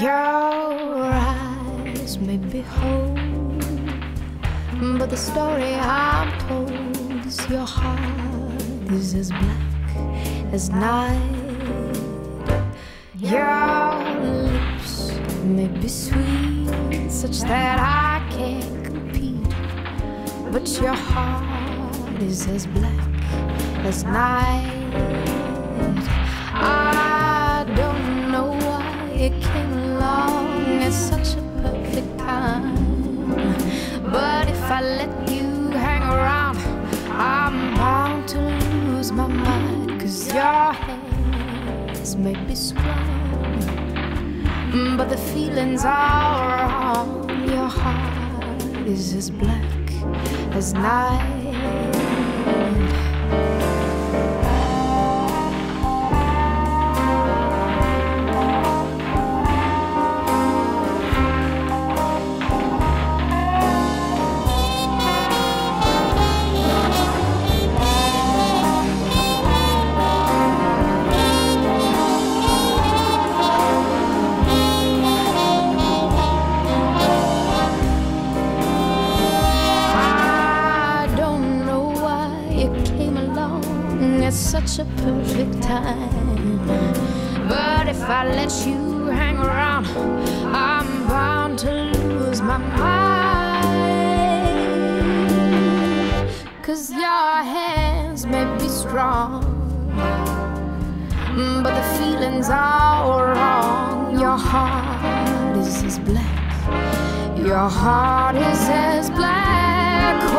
Your eyes may be whole, but the story I'm told is your heart is as black as night. Your lips may be sweet, such that I can't compete, but your heart is as black as night. I I let you hang around, I'm bound to lose my mind. Cause your hands may be strong, but the feelings are wrong. Your heart is as black as night. Such a perfect time. But if I let you hang around, I'm bound to lose my mind. Cause your hands may be strong, but the feelings are wrong. Your heart is as black. Your heart is as black